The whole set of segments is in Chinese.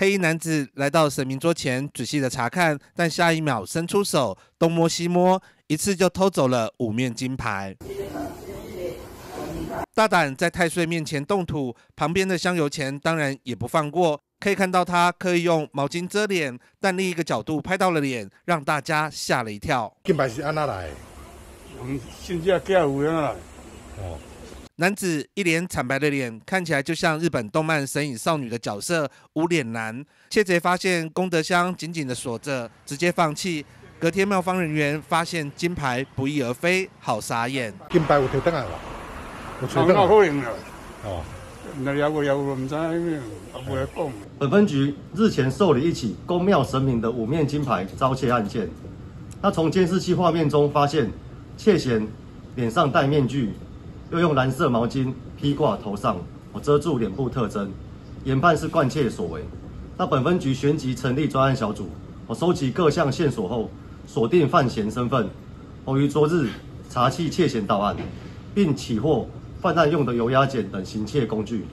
黑衣男子来到神明桌前，仔细的查看，但下一秒伸出手，东摸西摸，一次就偷走了五面金牌。大胆在太岁面前动土，旁边的香油钱当然也不放过。可以看到他刻意用毛巾遮脸，但另一个角度拍到了脸，让大家吓了一跳。金牌是安哪来？嗯，现在假有安来？哦。男子一脸惨白的脸，看起来就像日本动漫《神隐少女》的角色无脸男。窃贼发现功德箱紧紧的锁着，直接放弃。隔天庙方人员发现金牌不翼而飞，好傻眼。金牌有偷登来了，有偷登来。哦。本分局日前受理一起公庙神明的五面金牌遭窃案件。那从监视器画面中发现，窃嫌脸上戴面具，又用蓝色毛巾披挂头上，我遮住脸部特征，研判是惯窃所为。那本分局旋即成立专案小组，我收集各项线索后，锁定犯嫌身份，我于昨日查缉窃嫌到案，并起获。犯案用的油压剪等行窃工具。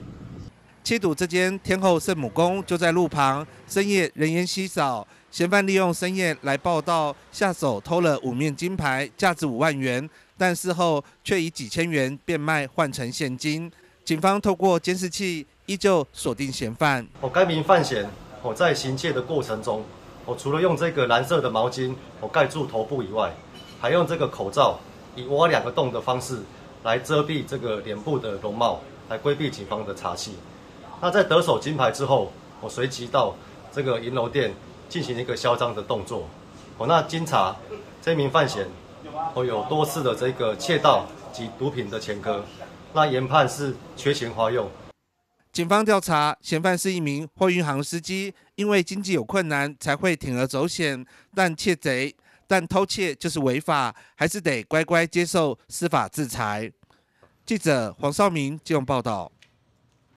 窃赌这间天后圣母宫就在路旁，深夜人烟稀少，嫌犯利用深夜来报道，下手偷了五面金牌，价值五万元，但事后却以几千元变卖换成现金。警方透过监视器依旧锁定嫌犯。我该名犯嫌，我在行窃的过程中，我除了用这个蓝色的毛巾我盖住头部以外，还用这个口罩以挖两个洞的方式。来遮蔽这个脸部的容貌，来规避警方的查缉。那在得手金牌之后，我随即到这个银楼店进行一个嚣张的动作。哦，那经查，这名犯嫌，我有多次的这个窃盗及毒品的前科。那研判是缺钱花用。警方调查，嫌犯是一名货运行司机，因为经济有困难才会铤而走险。但窃贼。但偷窃就是违法，还是得乖乖接受司法制裁。记者黄少明，金融报道。